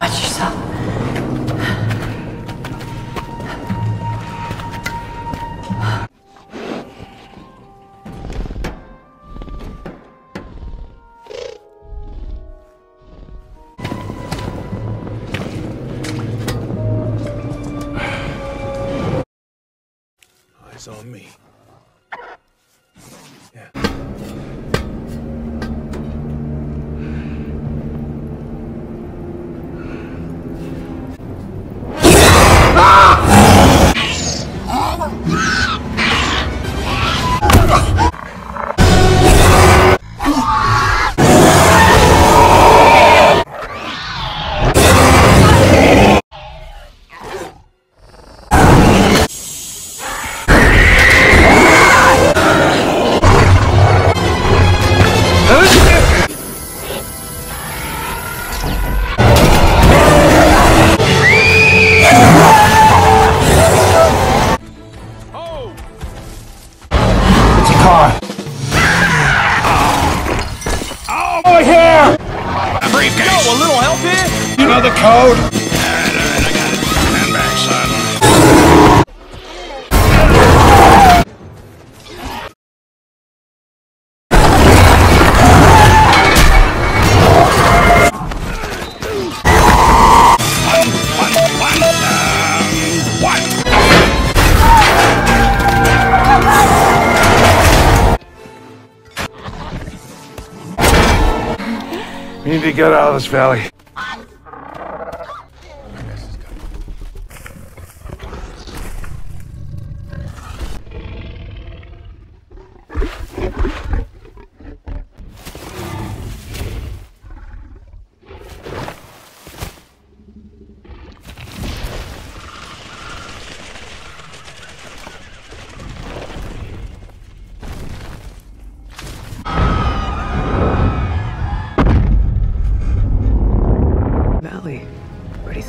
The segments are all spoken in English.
Watch yourself. Eyes on me. Yeah. Car. Oh, here! Briefcase! a little help here? You know the code? We need to get out of this valley.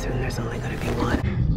Soon there's only gonna be one.